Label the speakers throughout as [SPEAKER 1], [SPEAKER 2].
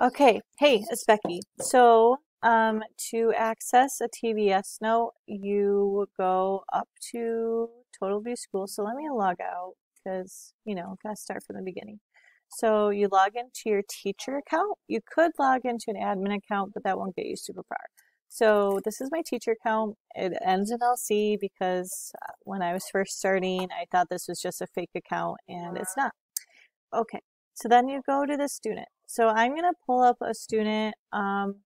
[SPEAKER 1] Okay, hey, it's Becky. So, um, to access a TVS note, you go up to Total View School. So let me log out because, you know, gotta start from the beginning. So you log into your teacher account. You could log into an admin account, but that won't get you super far. So this is my teacher account. It ends in LC because uh, when I was first starting, I thought this was just a fake account and it's not. Okay, so then you go to the student. So I'm going to pull up a student um,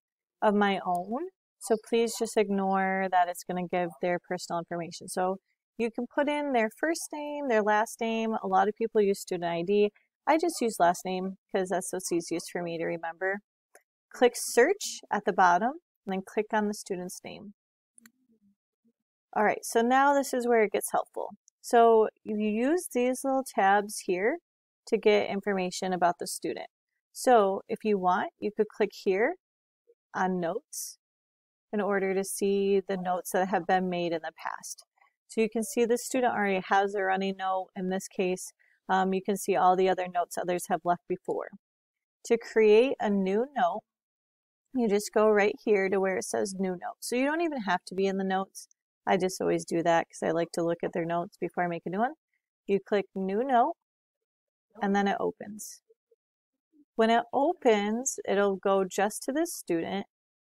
[SPEAKER 1] of my own. So please just ignore that it's going to give their personal information. So you can put in their first name, their last name. A lot of people use student ID. I just use last name because that's what's easiest for me to remember. Click search at the bottom and then click on the student's name. All right, so now this is where it gets helpful. So you use these little tabs here to get information about the student. So if you want, you could click here on notes in order to see the notes that have been made in the past. So you can see the student already has a running note. In this case, um, you can see all the other notes others have left before. To create a new note, you just go right here to where it says new note. So you don't even have to be in the notes. I just always do that because I like to look at their notes before I make a new one. You click new note and then it opens. When it opens, it'll go just to the student.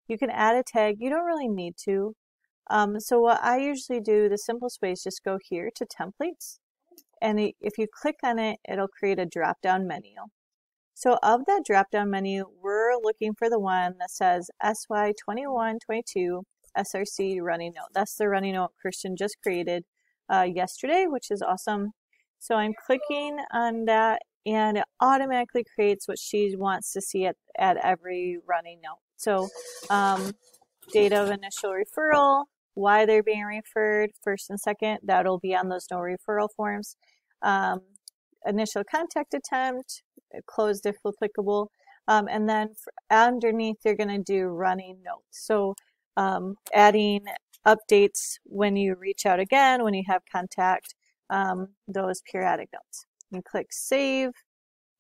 [SPEAKER 1] You can add a tag. You don't really need to. Um, so what I usually do, the simplest way is just go here to templates. And if you click on it, it'll create a drop-down menu. So of that drop-down menu, we're looking for the one that says SY2122 SRC running note. That's the running note Christian just created uh, yesterday, which is awesome. So I'm clicking on that and it automatically creates what she wants to see at, at every running note. So um, date of initial referral, why they're being referred, first and second, that'll be on those no referral forms. Um, initial contact attempt, closed if applicable, um, and then underneath you're going to do running notes. So um, adding updates when you reach out again, when you have contact, um, those periodic notes. You click save.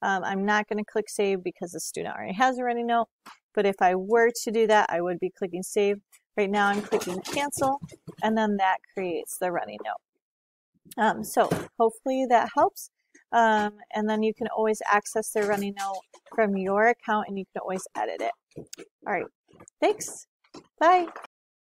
[SPEAKER 1] Um, I'm not going to click save because the student already has a running note, but if I were to do that, I would be clicking save. Right now I'm clicking cancel, and then that creates the running note. Um, so hopefully that helps. Um, and then you can always access the running note from your account and you can always edit it. All right, thanks. Bye.